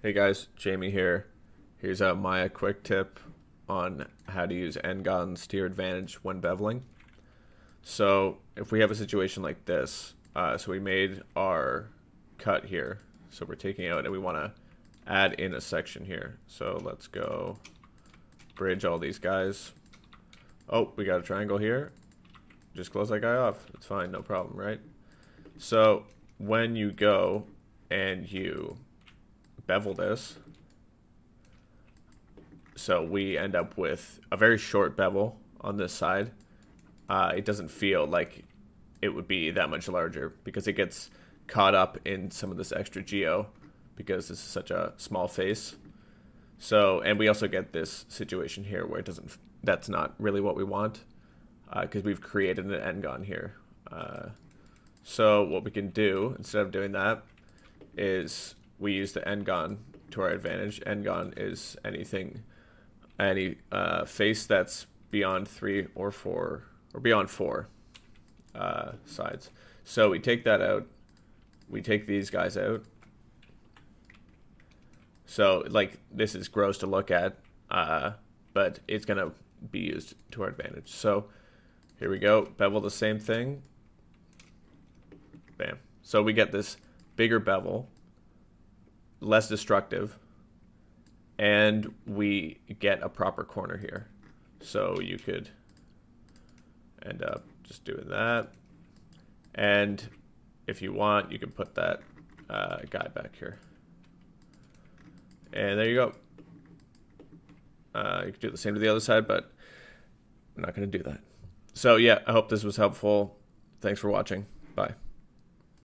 Hey guys, Jamie here. Here's a Maya quick tip on how to use n-gons to your advantage when beveling. So if we have a situation like this, uh, so we made our cut here, so we're taking out and we want to add in a section here. So let's go bridge all these guys. Oh, we got a triangle here. Just close that guy off. It's fine, no problem, right? So when you go and you bevel this. So we end up with a very short bevel on this side. Uh, it doesn't feel like it would be that much larger because it gets caught up in some of this extra geo because this is such a small face. So, and we also get this situation here where it doesn't, that's not really what we want because uh, we've created an n-gon here. Uh, so what we can do instead of doing that is we use the n-gon to our advantage. n-gon is anything, any uh, face that's beyond three or four, or beyond four uh, sides. So we take that out. We take these guys out. So like this is gross to look at, uh, but it's gonna be used to our advantage. So here we go. Bevel the same thing. Bam. So we get this bigger bevel less destructive, and we get a proper corner here. So you could end up just doing that. And if you want, you can put that uh, guy back here. And there you go. Uh, you can do the same to the other side, but I'm not going to do that. So yeah, I hope this was helpful. Thanks for watching. Bye.